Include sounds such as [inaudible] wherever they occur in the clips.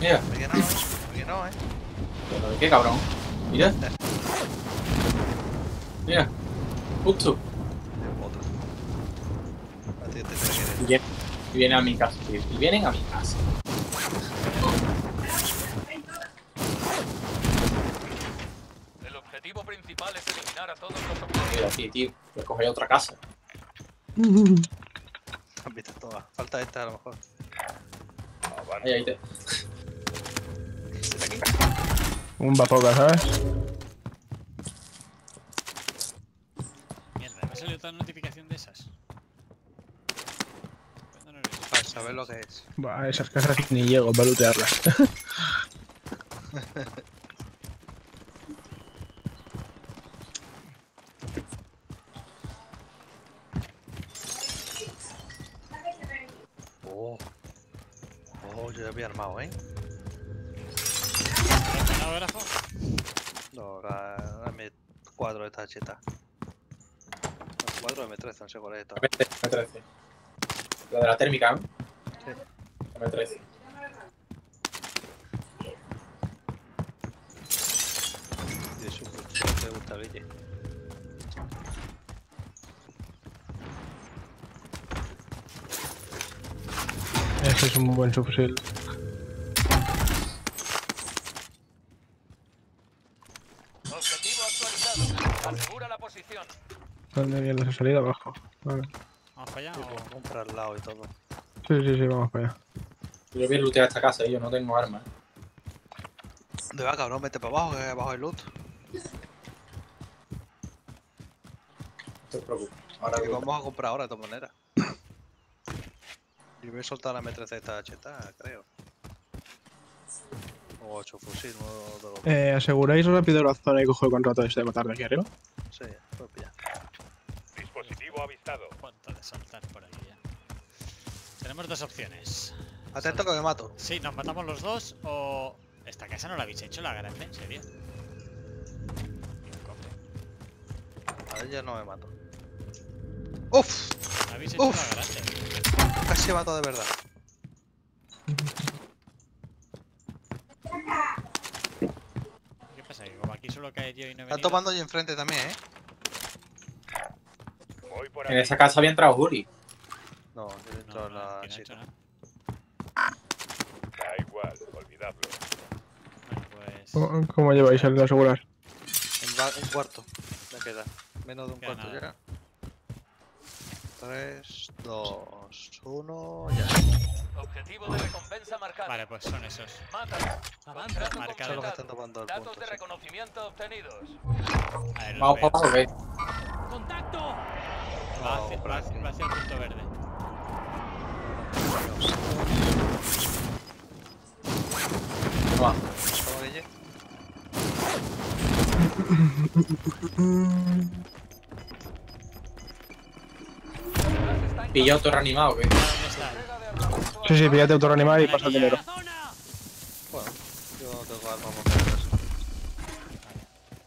Mira, Me que no, me que no, eh. pero ¿de qué cabrón? Mira. Mira. Justo. Otro. A ti te tiene que ir. Y vienen, y vienen a mi casa, tío. Y vienen a mi casa. El objetivo principal es eliminar a todos los objetivos. Mira, aquí, tío. Voy a coger otra casa. [laughs] Han visto todas. Falta esta a lo mejor. Ahí, ahí te. Un bapoca, ¿sabes? Mierda, me ha salido otra notificación de esas. ¿Cuándo no? Para saber lo que es. Buah, esas casas ni llego para lootearlas. [laughs] Oh. Oh, yo ya había armado, ¿eh? ¿Fonógrafo? No, la, la M4 de esta cheta. No, 4 M13, no sé cuál es esta. M13. La de la térmica, ¿no? Sí. M13. Y de su te gusta, Guille. Ese es un buen subfusil. ¿Dónde viene esa salida? Abajo. Vale. ¿Vamos para allá o...? compra al lado y todo. Sí, sí, sí, vamos para allá. Yo voy a lootear esta casa y yo no tengo armas. ¿eh? ¿Dónde va, cabrón? Vete para abajo, que abajo hay loot. No te preocupes. Ahora Que vamos a comprar ahora, de todas maneras. Yo voy a soltar la M13 de esta cheta, creo. O 8 fusil, no de los... Eh, ¿Aseguráis rápido la zona y cojo el contrato este de matar de aquí arriba? Sí, puedes avistado. ¿Cuánto de saltar por aquí ya? Tenemos dos opciones. Atento que me mato. Sí, nos matamos los dos o... Esta casa no la habéis hecho, la grande, en serio. A ella no me mato. ¡Uf! Habéis hecho Uf. la grande. Casi mato de verdad. ¿Qué pasa? Que como aquí solo cae yo y no he Está venido... tomando ahí enfrente también, ¿eh? Voy por En esa casa había entrado Juri. No, yo dentro No, no, la no hecho nada. Da igual, olvidadlo. Bueno, pues... ¿Cómo, cómo lleváis el de asegurar? Un, ba- un cuarto me queda. Menos de un cuarto nada. ya. 3, 2, 1, ya. Objetivo de recompensa marcado. Vale, pues son esos. Mátalo. Contrato Marcado. Solo que están tomando el Datos punto. de sí. reconocimiento obtenidos. A ver, Vamos abajo, ¿qué? ¡Contacto! Va hacia, por va aquí. hacia- va hacia el punto verde. Toma. ¿Cómo, Guille? Pillado todo reanimado, ¿qué? Sí, sí, píllate autorreanimar y pasa el dinero. Bueno, yo no tengo armas por hacer eso.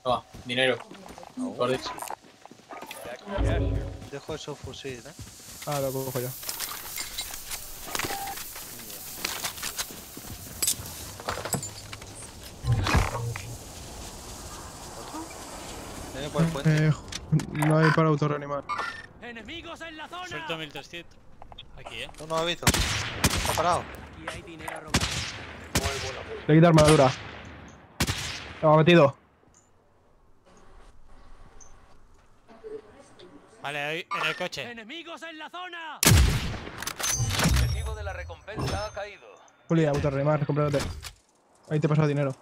Toma, dinero. Por dicho. Dejo esos fusiles, ¿eh? Ah, lo cojo por el puente. Eh, no hay para autorreanimar. ¡Enemigos en la zona! Suelto 1300. Aquí, eh. No, no lo he visto. Está parado. Y hay dinero a robar. Le quita armadura. Lo ha metido. Vale, ahí, en el coche. ¡Enemigos en la zona! Objetivo de la recompensa ha caído. Juli, autorreanimar, cómprate. Ahí te he pasado dinero.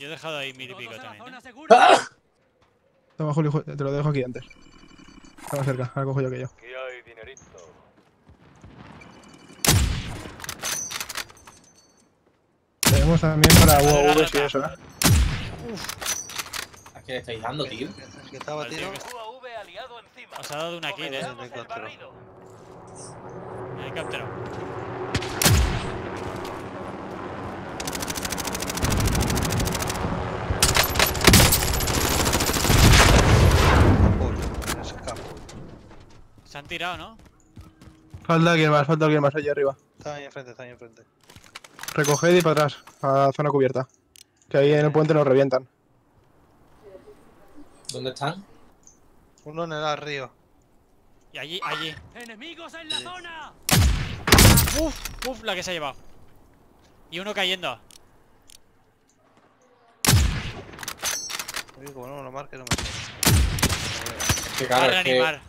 Yo he dejado ahí mil y pico también. ¿eh? segura! Toma, Juli, ju- te lo dejo aquí antes. Está más cerca, ahora cojo yo aquello. Aquí hay dinerito. Tenemos también para UAVs y eso, ¿eh? ¿A qué le estáis dando, tío? Que estaba tío tiro. que está- UAV aliado encima. Os ha dado una kill, eh. Ese campo. Se han tirado, ¿no? Falta alguien más, falta alguien más allá arriba. Está ahí enfrente, está ahí enfrente. Recoged y para atrás, a la zona cubierta. Que ahí en el puente nos revientan. ¿Dónde están? Uno en el río. Y allí, allí. ¡Enemigos en la zona! Uf, uf, la que se ha llevado. Y uno cayendo. Uy, como no me lo marque, no me Es que claro, es que, reanimar.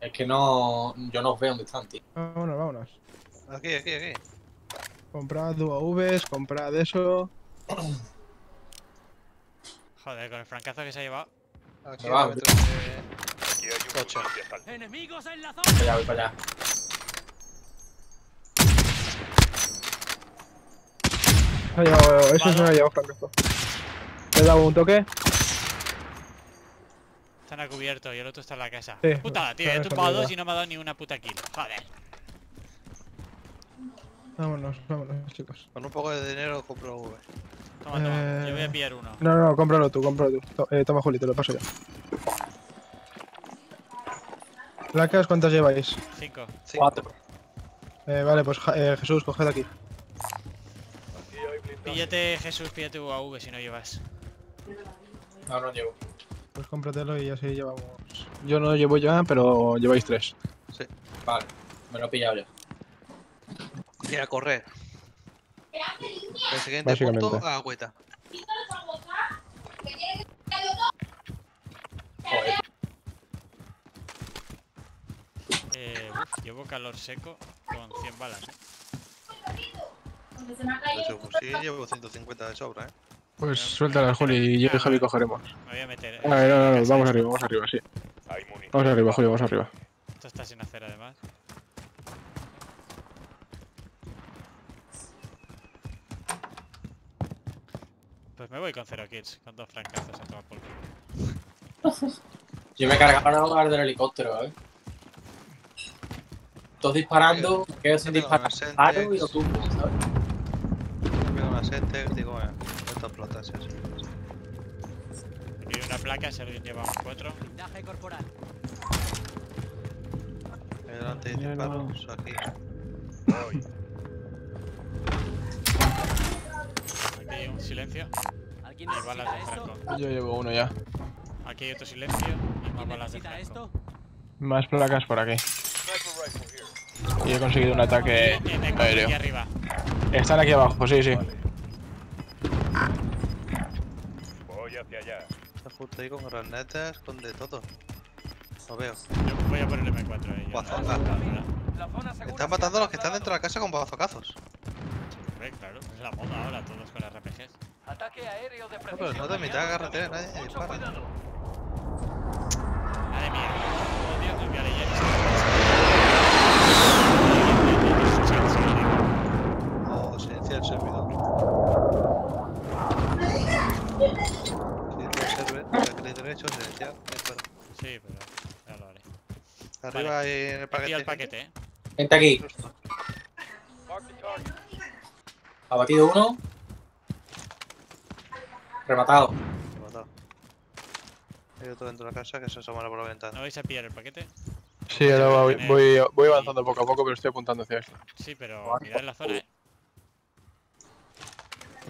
es que no. Yo no os veo dónde están, tío. Vámonos, vámonos. Aquí, aquí, aquí. Comprad UAVs, comprad eso. Joder, con el francazo que se ha llevado. Aquí va, de... Aquí hay. ¡Enemigos en la Para zona! allá, voy para allá. Se eso se Vale. me ha llevado francazo. Le he dado un toque. Están a cubierto y el otro está en la casa. Sí, Putada, tío. He tumbado dos y no me ha dado ni una puta kill. Joder. Vámonos, vámonos, chicos. Con un poco de dinero compro V. Toma, toma. Eh, Yo voy a pillar uno. No, no, no, cómpralo tú, cómpralo tú. Eh, toma, Juli, te lo paso yo. ¿Placas cuántas lleváis? Cinco. Sí. Cuatro. Eh, vale, pues eh, Jesús, coged aquí. Píllate, Jesús, píllate UAV si no llevas. No, no llevo. Pues cómpratelo y así llevamos. Yo no llevo ya, pero lleváis tres. Vale, me lo he pillado ya. Y a correr. El siguiente Básicamente. punto, a Agüeta. Joder. Eh, uf, llevo calor seco con 100 balas. ¿eh? Su fusil llevo 150 de sobra, eh. Pues suéltala, Juli, y yo y Javi cogeremos. Me voy a meter. A ver, no, no, no, vamos arriba, vamos arriba, sí. Vamos arriba, Juli, vamos arriba. Esto está sin hacer además. Me voy con cero kills, con dos francazos a tomar por culo. Yo me cargaba al del helicóptero, ¿eh? Todos disparando, quedo disparar. una Semtex. Paro y lo tumbo, ¿sabes? Veo una Semtex, digo, bueno, esto explota, sí, sí. Aquí hay una placa, si alguien lleva un 4. Blindaje corporal. Ahí delante no. disparos, aquí. Voy. Aquí hay un silencio. ¿Alguien Y balas de? Franco. Yo llevo uno ya. Aquí hay otro silencio y más ¿Alguien balas de Franco. esto? Más placas por aquí. Y he conseguido un ataque Aquí aéreo. arriba. Están aquí abajo, sí, sí. Vale. Voy hacia allá. Está justo ahí con granatas, con de todo. Lo veo. Yo voy a poner el M4 ahí. ya. Bazooka. Están matando a los que están dentro de la casa con bazocazos. Hombre, claro, es la moda ahora, todos con RPGs. Ataque aéreo de No, pero precisión. no de mitad de carretera, nadie Mucho dispara. cuidado. Madre mía, odio el silencia el servidor. Silencia el server, silenciar. Sí, pero ya lo haré. Arriba hay en el paquete. el paquete, eh. Gente aquí. Abatido uno. Rematado. He matado. Hay otro dentro de la casa que se asoma por la ¿No ventana. vais a pillar el paquete? Sí, ahora voy, voy, voy avanzando poco a poco, pero estoy apuntando hacia esto. Sí, pero mirad en la zona, eh.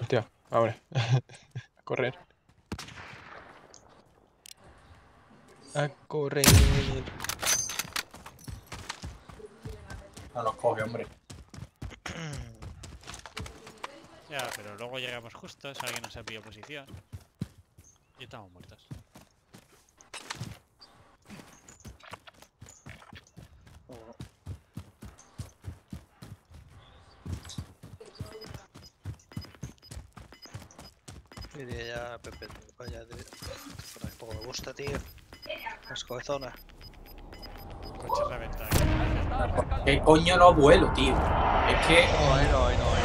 Hostia, abre. [laughs] a correr. A correr. No nos coge, hombre. Ya, pero luego llegamos justos, alguien nos ha pillado posición. Y estamos muertos. Iría ya, Pepe, vaya de... Por ahí poco me gusta, tío. Las cabezonas. Coche reventado. ¿Qué coño no vuelo, tío? Es que. No, ahí no, ahí no, ahí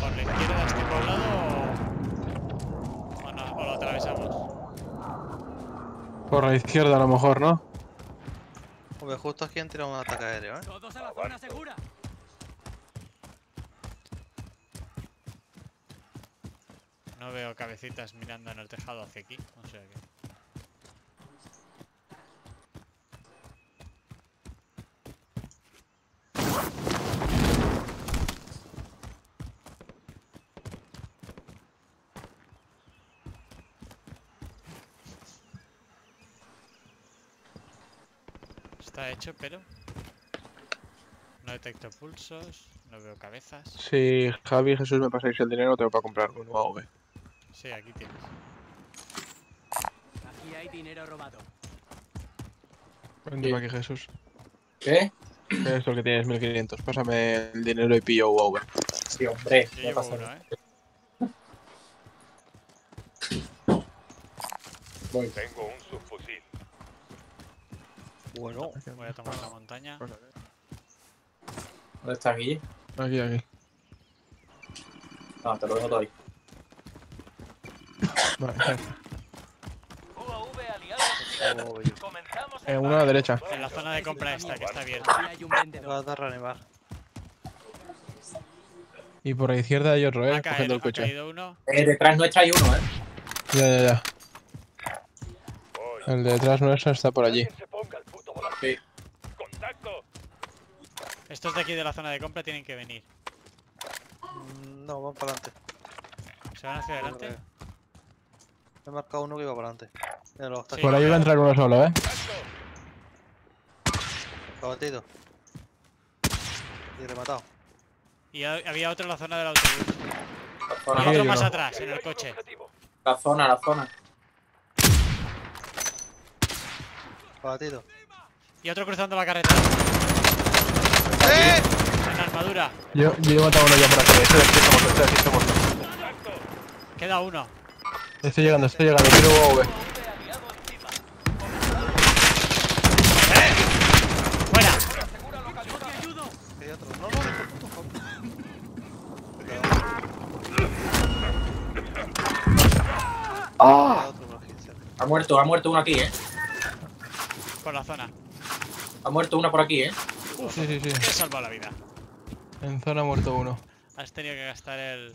¿Por la izquierda de este poblado o, o, no- o lo atravesamos? Por la izquierda a lo mejor, ¿no? Hombre, justo aquí han tirado un ataque aéreo, ¿eh? Todos a la zona segura. No veo cabecitas mirando en el tejado hacia aquí. No sé qué. Está hecho, pero... No detecto pulsos, no veo cabezas. Si Javi y Jesús me pasáis el dinero, tengo para comprar un UAV. Sí, aquí tienes. Aquí hay dinero robado. Vente aquí, Jesús. ¿Qué? ¿Qué es lo que tienes? 1500. Pásame el dinero y pillo UAV. Sí, hombre. Uno, ¿eh? Voy. Tengo un. Bueno, Voy a tomar la montaña. ¿Dónde está Guille? Aquí, aquí. No, te lo dejo todo ahí. Vale, [laughs] está. UAV aliado. oh, Eh, el uno a la derecha. En la zona de compra esta, que está abierta. Aquí hay un vendedor. Vas a reanimar. Y por la izquierda hay otro, eh, Ha cogiendo caído, el ha coche. caído uno. Eh, detrás nuestra hay uno, ¿eh? Ya, ya, ya. El de detrás nuestro está por allí. Estos de aquí de la zona de compra tienen que venir. Mm, No, van para adelante. ¿Se van hacia adelante? He marcado uno que iba para adelante. Sí. Por ahí va a entrar uno solo, eh. abatido. Y rematado. Y ha- había otro en la zona del autobús. La zona, otro más uno. atrás, en el coche. La zona, la zona. Abatido. Y otro cruzando la carretera. ¡Eh! Yo, yo he matado a uno ya por aquí. Este de aquí está muerto, este de aquí está muerto. Queda uno. Estoy llegando, estoy llegando. Quiero UAV. Encima. ¡Fuera! Cerca. Ha muerto, ha muerto uno aquí, ¿eh? Por la zona. Ha muerto uno por aquí, ¿eh? Sí, sí, sí. He salvado la vida. En zona muerto uno. Has tenido que gastar el... El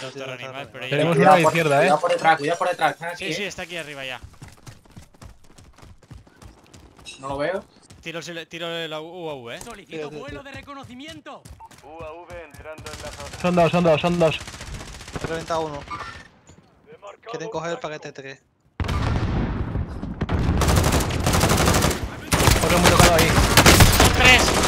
Sí, autorreanimal, reanimar. pero. Tenemos uno a la izquierda, ¿eh? Cuidado por detrás, cuidado por detrás. Aquí, Sí, sí, ¿eh? está aquí arriba ya. No lo veo. Tiro, el- tiro el UAV, eh. Solicito vuelo de reconocimiento. UAV entrando en la zona. Son dos, son dos, son dos. He reventado uno. Quieren coger el paquete 3. Otro muy tocado ahí. ¡Tres!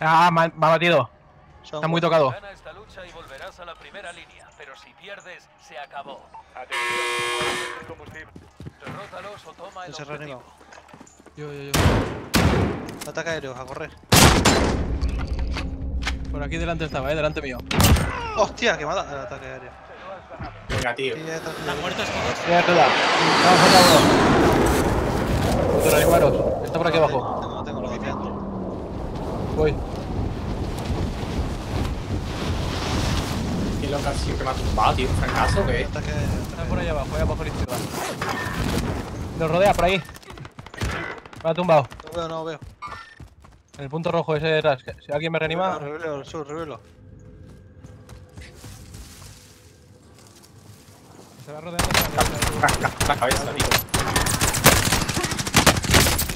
Ah, me ha, me ha batido. Está muy tocado. Gana esta lucha y volverás a la primera línea. Pero si pierdes, se acabó. Atención, UAV de combustible. Derrótalos o toma el objetivo. Yo, yo, yo. Ataque aéreo, a correr. Por aquí delante estaba, eh, delante mío. ¡Hostia! Que dado el ataque aéreo. Venga, tío. Vamos, falta uno. Autorreanimaros. Está por aquí abajo. Tengo, tengo lo bateando. Voy. Qué loca siempre me ha tumbado, tío. ¿Un fracaso qué es? Ataque aéreo. Está por ahí abajo, ahí abajo a la izquierda. Nos rodea por ahí. Me ha tumbado. No veo, no veo. En el punto rojo ese de detrás. Que- Si alguien me reanima. Revelo, el sur, revelo. Se va rodeando. La, la cabeza, tío.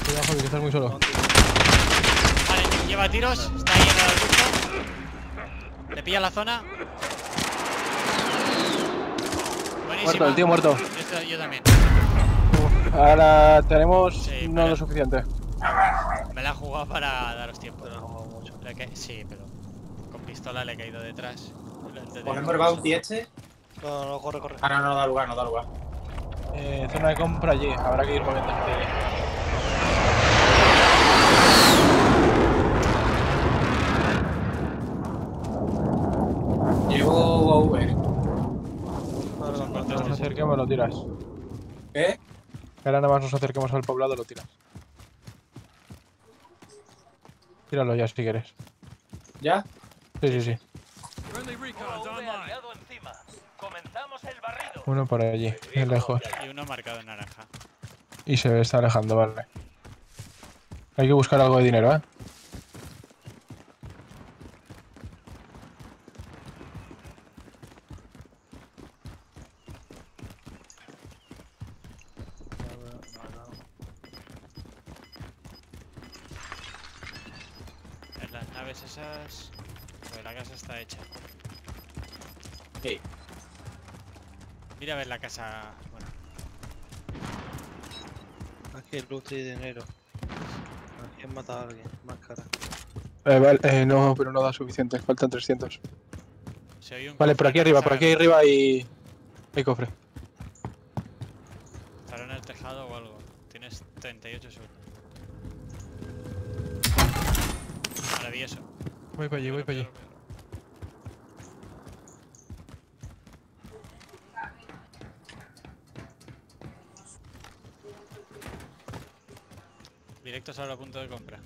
Cuidado, Javi, que estás muy solo. Vale, lleva tiros. Está ahí en el arbusto. Le pilla la zona. Muerto, el tío muerto. Yo, también. Ahora tenemos Sí, no lo suficiente. Me la he jugado para daros tiempo. Pero no juego mucho. Le ca- Sí, pero con pistola le he caído detrás. Ponemos el bounty este. No, no, corre, corre. Ah, no, no da lugar, no da lugar. Eh, zona de compra allí. Habrá que ir moviendo gente allí. Llevo UAV. No, no, no, Cuando no, nos acerquemos lo tiras. ¿Qué? Ahora nada más nos acerquemos al poblado lo tiras. Tíralo ya si quieres. ¿Ya? Sí, sí, sí. Uno por allí, bien lejos. Y uno marcado en naranja. Y se está alejando, vale. Hay que buscar algo de dinero, ¿eh? En las naves esas. Pues la casa está hecha. Sí. Mira a ver la casa. Bueno, Aquí el loot y dinero. Aquí han matado a alguien. Máscara. Eh, vale, eh, no, pero no da suficiente, faltan 300. se oye un Vale, por aquí arriba, por aquí arriba hay... hay cofre. Estará en el tejado o algo. Tienes 38 segundos. Maravilloso. Voy para allí, voy para allí. Directos ahora a punto de compra.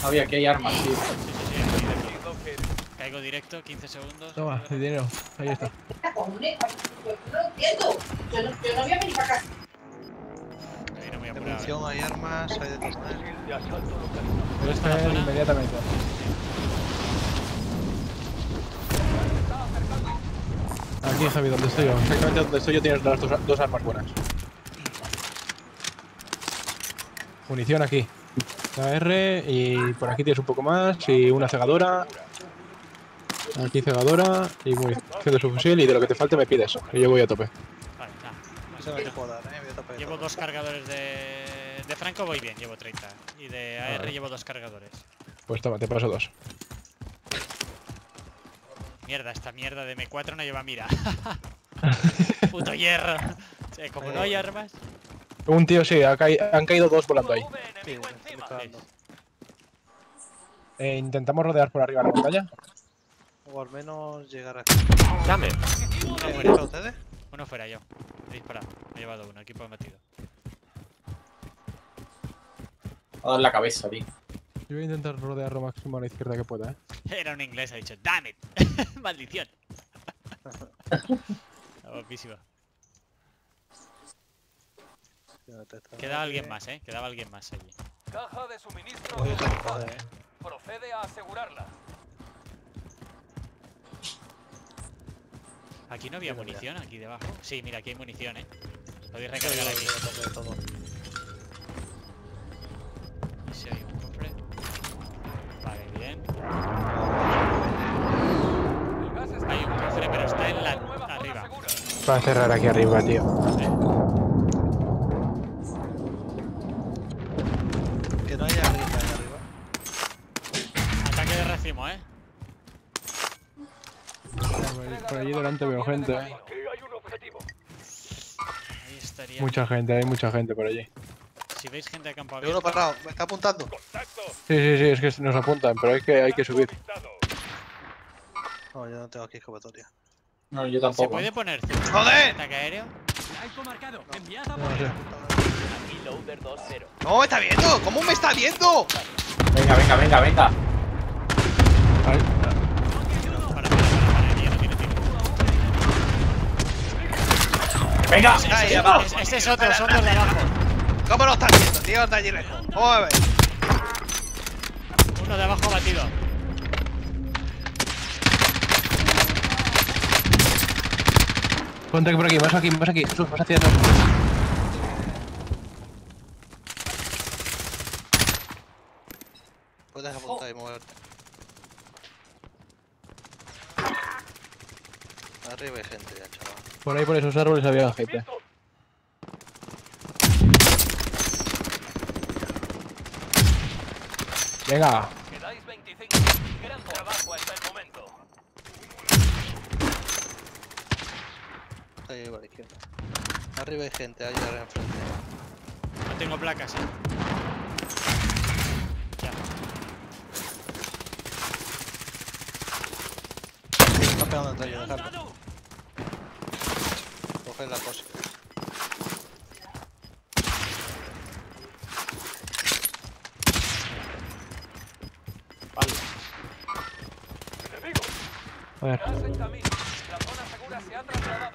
Sabía que hay armas, tío. Sí, sí, sí, aquí, de aquí. Caigo directo, 15 segundos. Toma, el dinero. Ahí está. cojones? Yo no lo entiendo. Yo no, yo no voy a venir para acá. Viene muy Hay apurado. munición, hay armas, hay de asalto localizado. La inmediatamente. Aquí, Javi, donde estoy yo. Exactamente donde estoy yo tienes las dos, dos armas buenas. Munición aquí. La R y por aquí tienes un poco más y una cegadora. Aquí cegadora y munición de subfusil y de lo que te falte me pides. Que yo voy a tope. Vale, nada. Eso no te puedo dar, eh. Voy a tapar Llevo dos cargadores de... De Franco voy bien, llevo 30. Y de AR Vale. llevo dos cargadores. Pues toma, te paso dos. Mierda, esta mierda de M4 no lleva mira. [laughs] Puto hierro. Como no hay armas. Un tío, sí, ha han caído dos volando ahí. Sí. Eh, intentamos rodear por arriba la montaña. O al menos llegar aquí. Dame. ¿Han muerto ustedes? Uno fuera yo. He disparado. Me he llevado uno, equipo batido. Va a dar la cabeza, tío. Yo voy a intentar rodear lo máximo a la izquierda que pueda, ¿eh? Era un inglés, ha dicho, damn it. [laughs] Maldición. [laughs] Está guapísimo. Ya te está- Queda alguien más, eh. Quedaba alguien más allí. Caja de suministro Voy localizada. joder, eh. Procede a asegurarla. Aquí no había munición, aquí debajo. Sí, mira, aquí hay munición, eh. Podéis recargar aquí. Voy a tapar todo. Y si hay un cofre. Vale, bien. El gas está Hay un cofre, pero está en la- arriba. Va a cerrar aquí arriba, tío. Eh, Por allí delante veo gente, ¿eh? Aquí hay un objetivo. Ahí estaría. Mucha gente, hay mucha gente por allí. Si veis gente de campo Hay uno parado, me está apuntando. Sí, sí, sí, es que nos apuntan, pero hay que, hay que subir. No, yo no tengo aquí escapatoria. No, yo ¿se tampoco. puede poner ¡Joder! ataque aéreo? No sé. Loader 2-0. ¡No me está viendo! ¿Cómo me está viendo? Venga, venga, venga, venga. Ay, Venga. Ahí abajo. Ese es otro, son los de abajo. ¿Cómo lo estás viendo, tío? Está allí lejos. Vamos a ver. Uno de abajo batido. ponte por aquí, más aquí, más aquí. Jesús, más hacia atrás. Puedes apuntar y moverte. Arriba hay gente ya, chaval. Por ahí, por esos árboles había gente. Venga, Quedáis 25. Gran trabajo hasta el momento. Está ahí a la izquierda. Arriba hay gente, ahí ahora enfrente. No tengo placas, eh. Ya. Está pegando entre ellos, dejadlo. Coger la cosa. Enemigo. a ver. Gas en La trasladado.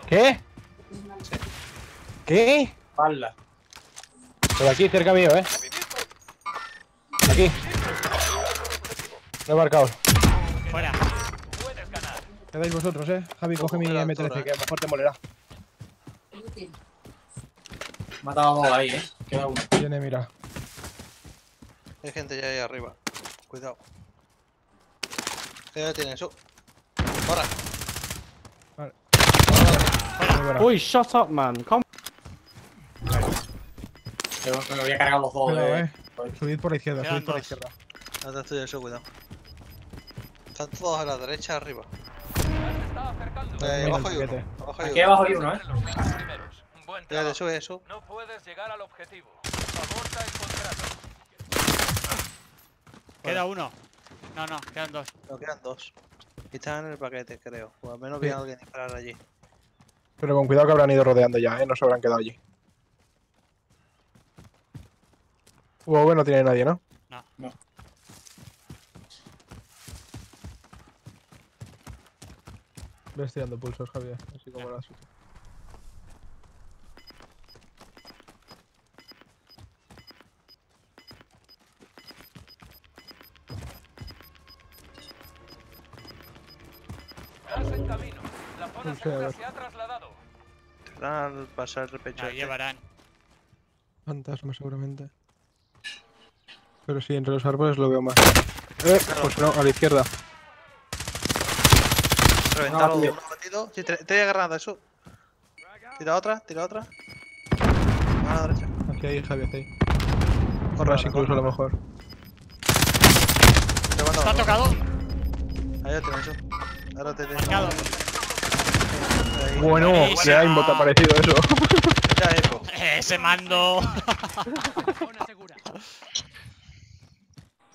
¿Qué? ¿Qué? Espalda. Por aquí, cerca mío, ¿eh? Aquí. Lo he marcado. Fuera. Puedes ganar. Quedáis vosotros, ¿eh? Javi, coge mi Coge la M13, altura, que a lo mejor te molerá. Matado a dos ahí, eh. Queda uno. Viene, mira. Hay gente ya ahí arriba. Cuidado. ¿Qué ya tienen eso? ¡Ahora! buena. Uy, shut up, man. Come me lo voy a cargar los dos. Cuidado, eh. eh. Subid por la izquierda, subid por la izquierda. Atrás tuyo, eso, cuidado. Están todos a la derecha arriba. Se está acercando. Eh, abajo el hay uno. Abajo hay Aquí uno. abajo hay uno, eh. Trabajo. sube eso. No llegar al objetivo. Aborta el contrato. Queda uno. No, no, quedan dos. Nos quedan dos. Están en el paquete, creo. O al menos vi a alguien disparar allí. Pero con cuidado que habrán ido rodeando ya, eh. No se habrán quedado allí. UAV no tiene nadie, ¿no? No. No. Le estoy dando pulsos, Javier. Así como Ya. las. Estás segura se ha trasladado. Te van a pasar el pecho. La este. llevarán. Fantasma, seguramente. Pero sí, entre los árboles lo veo más. Eh, pues no, a la izquierda. Reventado Ah, tío. uno batido. Sí, tre- tres granadas, eso. Tira otra, tira otra. A la derecha. Hacia ahí, Javi, ahí. Corre, Corras incluso a lo mejor. ¿Está tocado? Ahí lo tienes, eso. Ahora te dejo. Marcado. Bueno, Buenísima. qué aimbot ha parecido eso. Ya, eco. [laughs] Ese mando.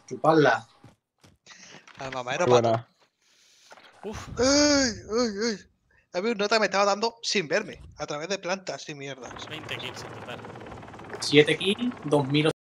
Chuparla. Al mamadero pato. buena. Uf. ¡Ay, ay, ay! Había un nota que me estaba dando sin verme. A través de plantas y mierdas. 20 kills en total. 7 kills, 2000